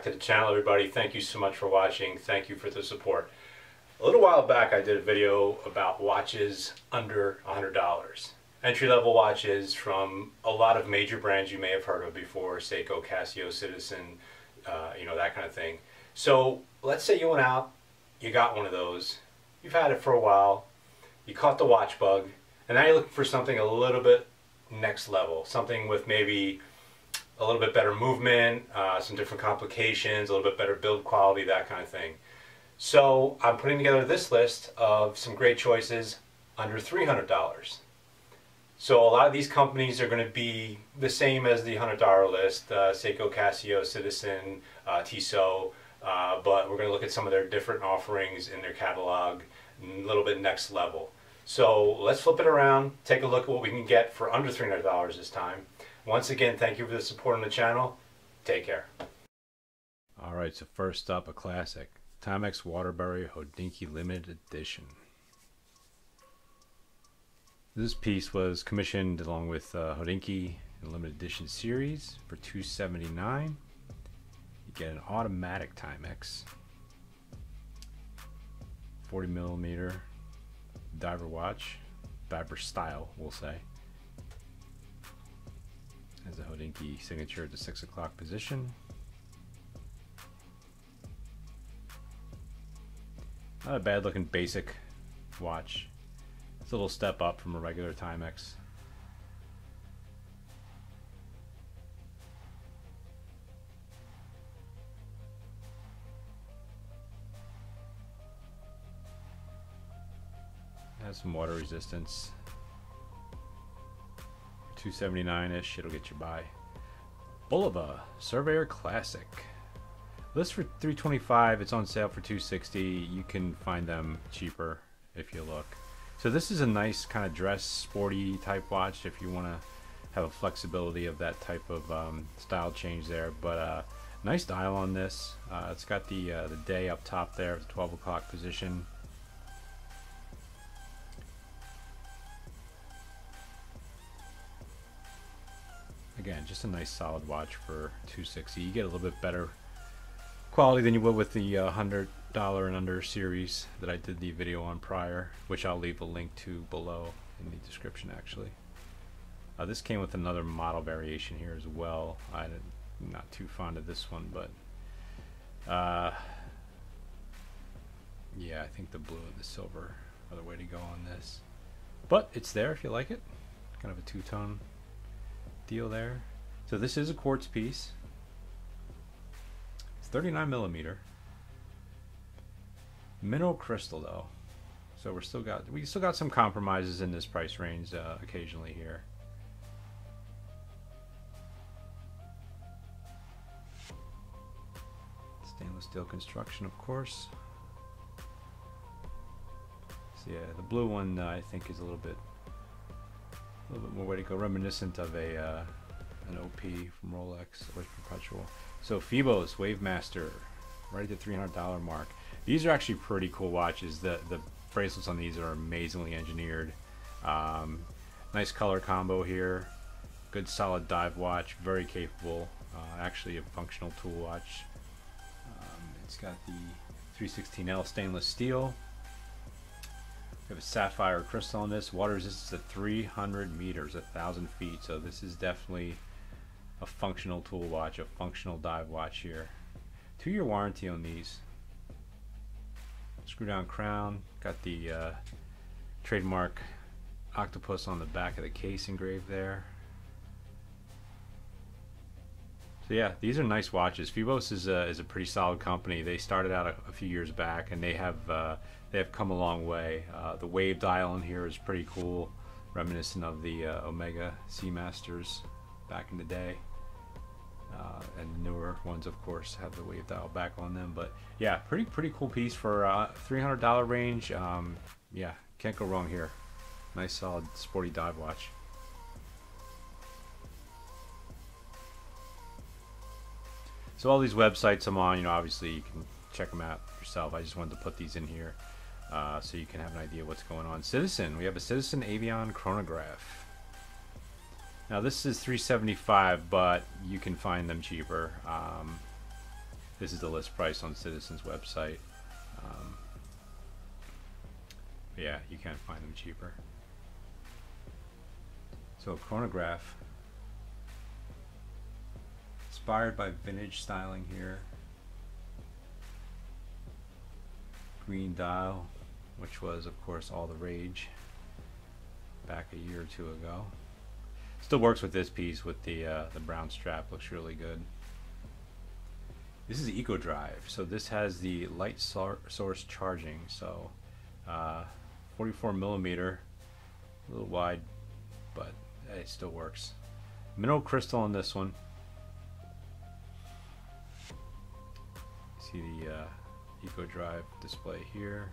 back to the channel everybody. Thank you so much for watching. Thank you for the support. A little while back I did a video about watches under $100. Entry level watches from a lot of major brands you may have heard of before, Seiko, Casio, Citizen, uh, you know, that kind of thing. So let's say you went out, you got one of those, you've had it for a while, you caught the watch bug, and now you're looking for something a little bit next level, something with maybe a little bit better movement, uh, some different complications, a little bit better build quality, that kind of thing. So I'm putting together this list of some great choices under $300. So a lot of these companies are going to be the same as the $100 list, uh, Seiko, Casio, Citizen, uh, Tissot, uh, but we're going to look at some of their different offerings in their catalog, a little bit next level. So let's flip it around, take a look at what we can get for under $300 this time. Once again, thank you for the support on the channel. Take care. All right, so first up, a classic. Timex Waterbury Hodinkee Limited Edition. This piece was commissioned along with uh, Hodinkee in limited edition series for 279 You get an automatic Timex, 40 millimeter diver watch, diver style, we'll say. Has a Hodinkee signature at the 6 o'clock position. Not a bad looking basic watch. It's a little step up from a regular Timex. Has some water resistance. 279-ish, it'll get you by. Bulova Surveyor Classic. List for 325, it's on sale for 260. You can find them cheaper if you look. So this is a nice kind of dress sporty type watch if you want to have a flexibility of that type of um, style change there. But uh, nice dial on this. Uh, it's got the uh, the day up top there, the 12 o'clock position. Again, just a nice solid watch for 260. You get a little bit better quality than you would with the uh, $100 and under series that I did the video on prior, which I'll leave a link to below in the description actually. Uh, this came with another model variation here as well. I'm not too fond of this one, but uh, yeah, I think the blue and the silver are the way to go on this. But it's there if you like it. Kind of a two-tone deal there. So this is a quartz piece. It's 39 millimeter. Mineral crystal though. So we're still got we still got some compromises in this price range uh, occasionally here. Stainless steel construction, of course. So yeah, the blue one uh, I think is a little bit a little bit more way to go, reminiscent of a uh, an OP from Rolex or Perpetual. So Phoibos Wavemaster, right at the $300 mark. These are actually pretty cool watches. The the bracelets on these are amazingly engineered. Um, nice color combo here. Good solid dive watch. Very capable. Uh, actually a functional tool watch. Um, it's got the 316L stainless steel. Have a sapphire crystal on this. Water resistance at 300 meters, a thousand feet. So this is definitely a functional tool watch, a functional dive watch here. Two year warranty on these. Screw down crown, got the uh, trademark octopus on the back of the case engraved there. So yeah, these are nice watches. Phoibos is a, is a pretty solid company. They started out a, a few years back, and they have uh, they have come a long way. Uh, the wave dial in here is pretty cool, reminiscent of the uh, Omega Seamasters back in the day. Uh, and newer ones, of course, have the wave dial back on them. But yeah, pretty pretty cool piece for uh, $300 range. Um, yeah, can't go wrong here. Nice solid sporty dive watch. So all these websites I'm on, you know, obviously you can check them out yourself. I just wanted to put these in here uh, so you can have an idea what's going on. Citizen, we have a Citizen Avion chronograph. Now this is 375 but you can find them cheaper. Um, This is the list price on Citizens website. Um, yeah, you can't find them cheaper. So chronograph, inspired by vintage styling here. Green dial, which was of course all the rage back a year or two ago. Still works with this piece with the uh, the brown strap. Looks really good. This is Eco Drive. So this has the light source charging. So uh, 44 millimeter, a little wide, but it still works. Mineral crystal on this one. See the uh, Eco Drive display here.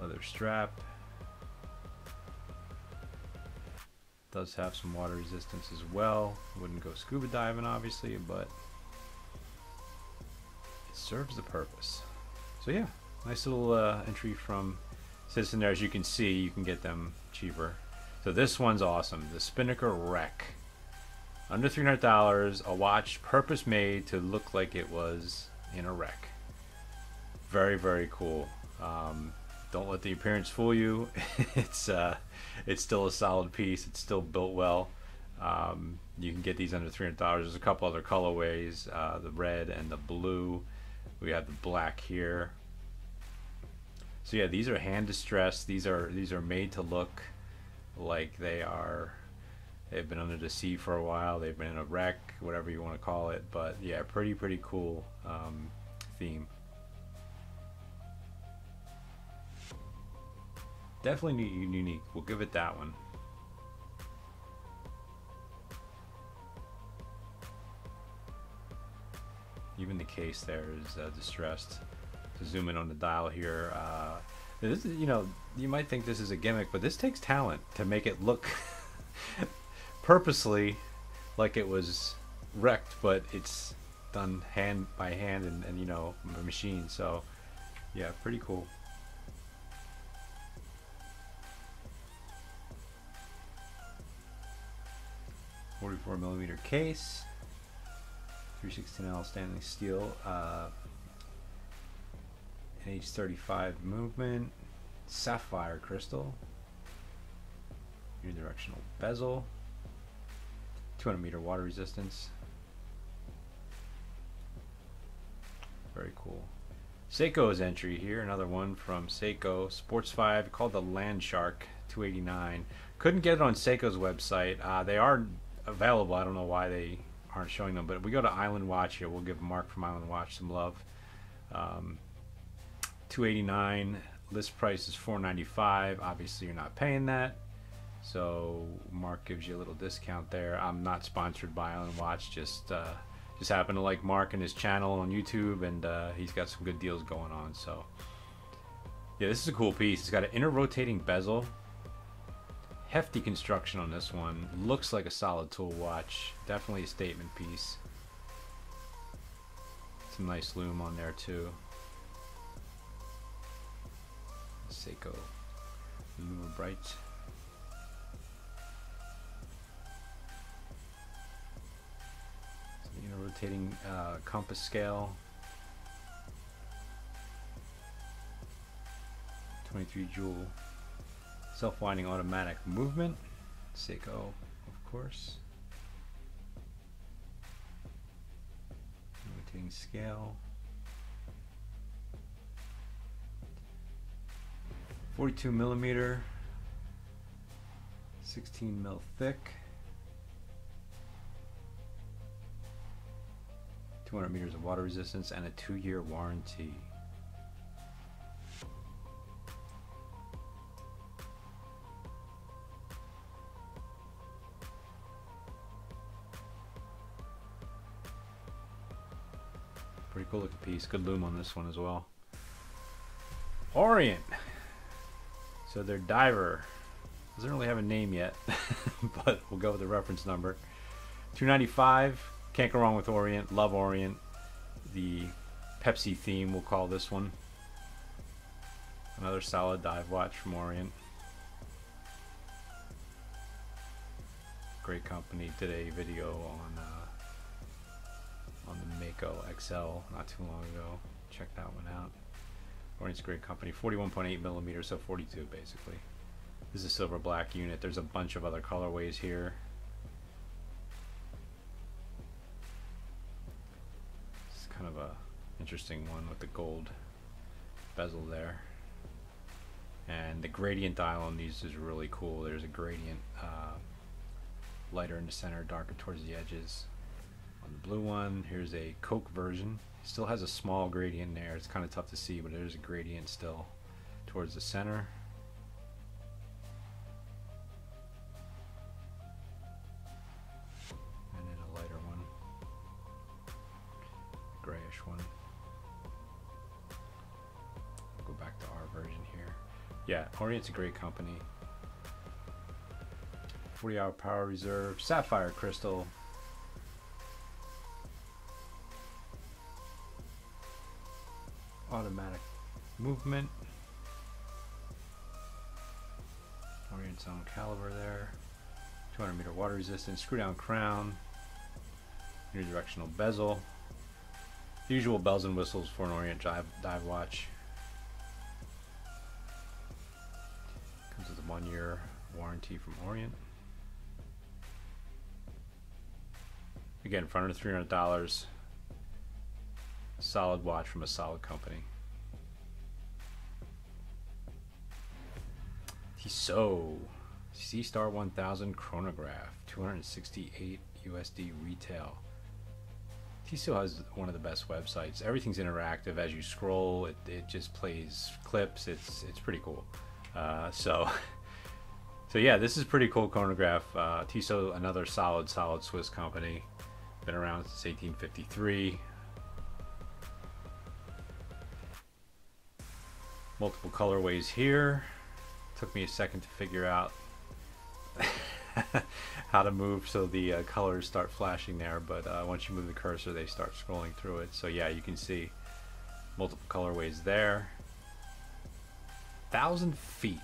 Leather strap. Does have some water resistance as well. Wouldn't go scuba diving obviously, but it serves the purpose. So yeah, nice little uh, entry from Citizen there. As you can see, you can get them cheaper. So this one's awesome. The Spinnaker Wreck. Under $300, a watch purpose made to look like it was in a wreck. Very, very cool. Um, don't let the appearance fool you. it's uh, it's still a solid piece. It's still built well. Um, you can get these under $300. There's a couple other colorways, uh, the red and the blue. We have the black here. So yeah, these are hand distressed. These are these are made to look like they are They've been under the sea for a while. They've been in a wreck, whatever you want to call it. But yeah, pretty, pretty cool um, theme. Definitely unique. We'll give it that one. Even the case there is uh, distressed. To zoom in on the dial here, uh, this is, you know, you might think this is a gimmick, but this takes talent to make it look purposely like it was wrecked, but it's done hand by hand and, and you know a machine. So yeah, pretty cool. Forty-four millimeter case, three sixteen L stainless steel, uh, NH35 movement, sapphire crystal, unidirectional bezel. 200 meter water resistance. Very cool. Seiko's entry here, another one from Seiko Sports 5 called the Land Shark 289. Couldn't get it on Seiko's website. Uh, they are available. I don't know why they aren't showing them, but if we go to Island Watch here. We'll give Mark from Island Watch some love. Um, 289 list price is 495 obviously you're not paying that so Mark gives you a little discount there. I'm not sponsored by Island Watch, just uh, just happen to like Mark and his channel on YouTube, and uh, he's got some good deals going on. So yeah, this is a cool piece. It's got an inner rotating bezel. Hefty construction on this one. Looks like a solid tool watch. Definitely a statement piece. Some nice lume on there too. Seiko LumiBrite. You know, rotating uh, compass scale. 23 jewel self-winding automatic movement. Seiko, of course. Rotating scale. 42 millimeter, 16 mil thick. 200 meters of water resistance, and a two-year warranty. Pretty cool looking piece. Good lume on this one as well. Orient. So their diver doesn't really have a name yet, but we'll go with the reference number. 295 can't go wrong with Orient. Love Orient. The Pepsi theme, we'll call this one. Another solid dive watch from Orient. great company. Did a video on uh, on the Mako XL not too long ago. Check that one out. Orient's a great company. 41.8 millimeters, so 42 basically. This is a silver black unit. There's a bunch of other colorways here. Kind of a interesting one with the gold bezel there. And the gradient dial on these is really cool. There's a gradient uh, lighter in the center, darker towards the edges. On the blue one, here's a Coke version. Still has a small gradient there. It's kind of tough to see, but there's a gradient still towards the center. One. Go back to our version here. Yeah, Orient's a great company. 40 hour power reserve, sapphire crystal. Automatic movement. Orient's own caliber there. 200 meter water resistance, screw down crown, unidirectional bezel. Usual bells and whistles for an Orient dive, dive watch. Comes with a one year warranty from Orient. Again, for under $300, solid watch from a solid company. Tissot Seastar 1000 chronograph, 268 USD retail. Tissot has one of the best websites. Everything's interactive as you scroll. It, it just plays clips. It's it's pretty cool. Uh, so so yeah, this is pretty cool chronograph. Uh, Tissot, another solid solid Swiss company. Been around since 1853. Multiple colorways here. Took me a second to figure out how to move so the uh, colors start flashing there, but uh, once you move the cursor, they start scrolling through it. So yeah, you can see multiple colorways there. Thousand feet,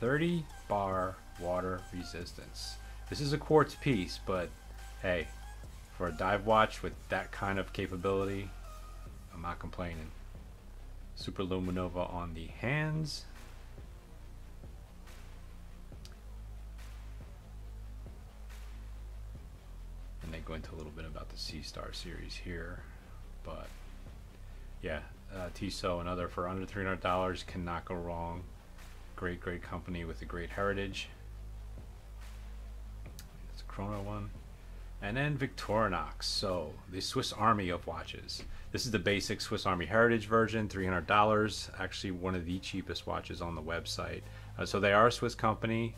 30 bar water resistance. This is a quartz piece, but hey, for a dive watch with that kind of capability, I'm not complaining. Super Luminova on the hands. Go into a little bit about the Seastar series here. But yeah, uh, Tissot, another for under $300, cannot go wrong. Great, great company with a great heritage. It's a Chrono one. And then Victorinox, so the Swiss Army of watches. This is the basic Swiss Army Heritage version, $300. Actually, one of the cheapest watches on the website. Uh, so they are a Swiss company.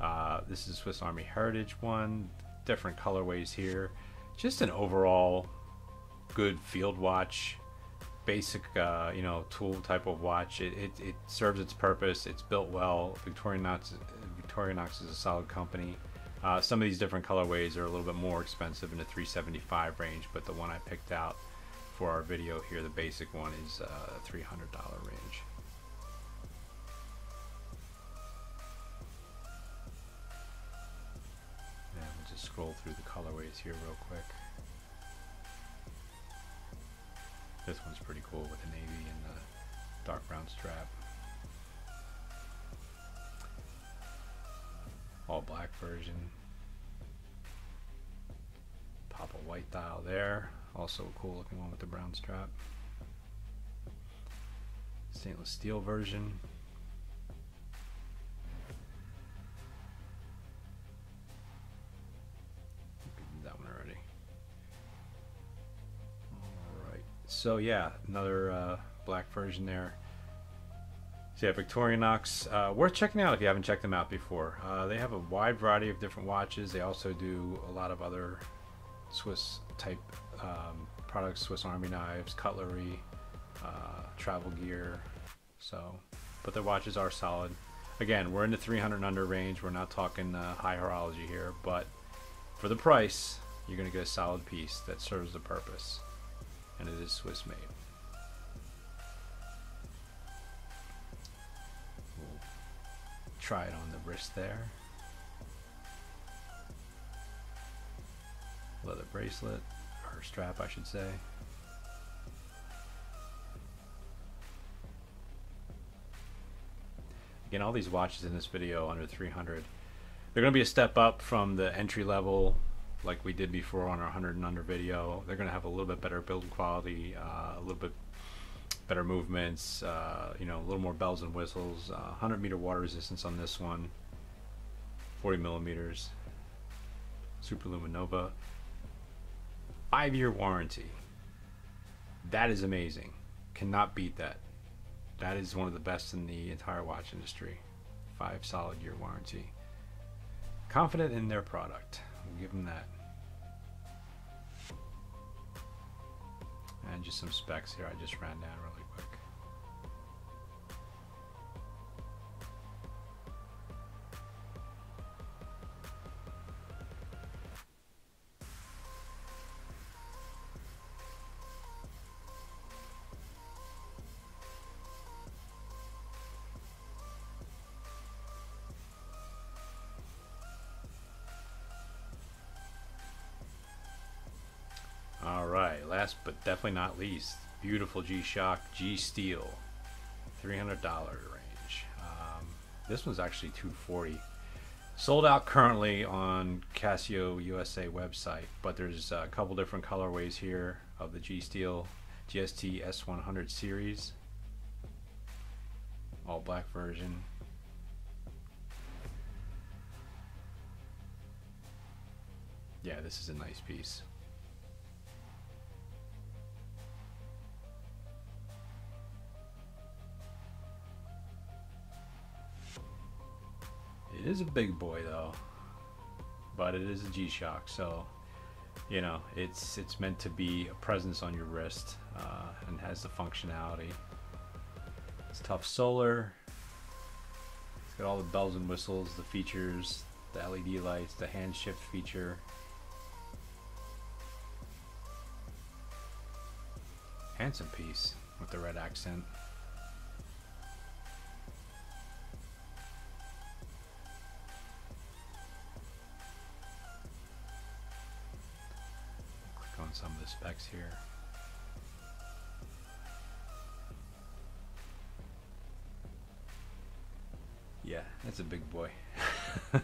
Uh, this is Swiss Army Heritage one. Different colorways here. Just an overall good field watch. Basic, uh, you know, tool type of watch. It, it, it serves its purpose. It's built well. Victorinox, Victorinox is a solid company. Uh, some of these different colorways are a little bit more expensive in the 375 range, but the one I picked out for our video here, the basic one, is uh, $300 range. Scroll through the colorways here real quick. This one's pretty cool with the navy and the dark brown strap. all black version. Pop a white dial there. Also a cool looking one with the brown strap. Stainless steel version. So yeah, another uh, black version there. So yeah, Victorinox, uh, worth checking out if you haven't checked them out before. Uh, they have a wide variety of different watches. They also do a lot of other Swiss type um, products, Swiss Army knives, cutlery, uh, travel gear. So, but their watches are solid. Again, we're in the 300 and under range. We're not talking uh, high horology here, but for the price, you're going to get a solid piece that serves the purpose, and it is Swiss made. try it on the wrist there. leather bracelet, or strap, I should say. Again, all these watches in this video under 300, they're going to be a step up from the entry level like we did before on our 100 and under video. They're going to have a little bit better build quality, uh, a little bit better movements, uh, you know, a little more bells and whistles. Uh, 100 meter water resistance on this one, 40 millimeters. Super Luminova. Five year warranty. That is amazing. Cannot beat that. That is one of the best in the entire watch industry. Five solid year warranty. Confident in their product. Give them that. And just some specs here I just ran down really last but definitely not least, beautiful G-Shock G Steel, $300 range. Um, this one's actually 240 Sold out currently on Casio USA website, but there's a couple different colorways here of the G Steel GST S100 series. All black version. Yeah, this is a nice piece. It is a big boy though, but it is a G-Shock, so you know it's it's meant to be a presence on your wrist uh, and has the functionality. It's tough solar. It's got all the bells and whistles, the features, the LED lights, the hand shift feature. Handsome piece with the red accent. Some of the specs here. Yeah, that's a big boy.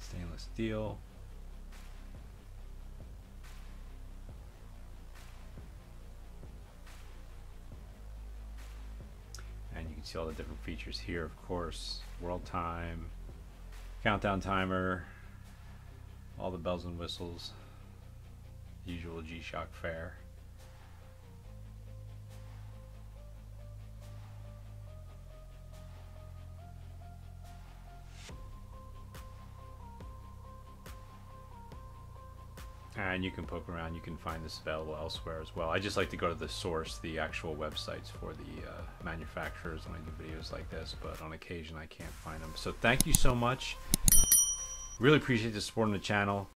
Stainless steel. See all the different features here, of course. World time, countdown timer, all the bells and whistles, usual G-Shock fare. And you can poke around you can find this available elsewhere as well. I just like to go to the source the actual websites for the uh, manufacturers when i do videos like this but on occasion i can't find them. So thank you so much. Really appreciate the support on the channel